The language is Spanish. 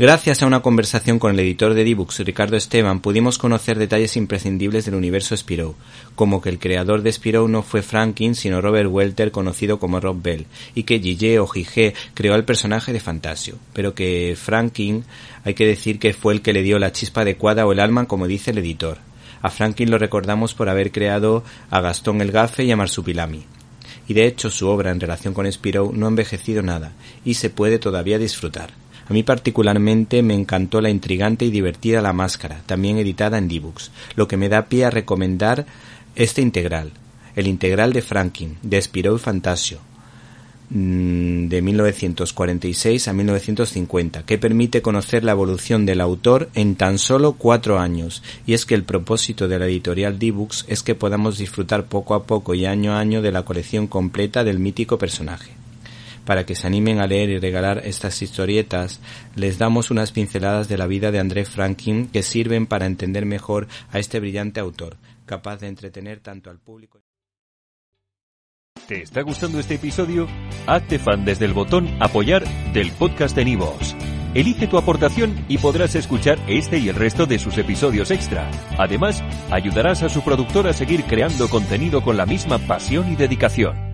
Gracias a una conversación con el editor de D-Books, Ricardo Esteban, pudimos conocer detalles imprescindibles del universo Spirou, como que el creador de Spirou no fue Franklin, sino Robert Welter, conocido como Rob Bell, y que Gigi o Gigi creó el personaje de Fantasio, pero que Franklin hay que decir que fue el que le dio la chispa adecuada o el alma, como dice el editor. A Franklin lo recordamos por haber creado a Gastón el Gafe y a Marsupilami. Y de hecho su obra en relación con Spirou no ha envejecido nada, y se puede todavía disfrutar. A mí particularmente me encantó la intrigante y divertida La Máscara, también editada en D-Books, lo que me da pie a recomendar este integral, el integral de Franklin, de Spirou y Fantasio, mm, de 1946 a 1950, que permite conocer la evolución del autor en tan solo cuatro años. Y es que el propósito de la editorial D-Books es que podamos disfrutar poco a poco y año a año de la colección completa del mítico personaje. Para que se animen a leer y regalar estas historietas, les damos unas pinceladas de la vida de André Franklin que sirven para entender mejor a este brillante autor, capaz de entretener tanto al público. ¿Te está gustando este episodio? Hazte fan desde el botón Apoyar del podcast de Nivos. Elige tu aportación y podrás escuchar este y el resto de sus episodios extra. Además, ayudarás a su productor a seguir creando contenido con la misma pasión y dedicación.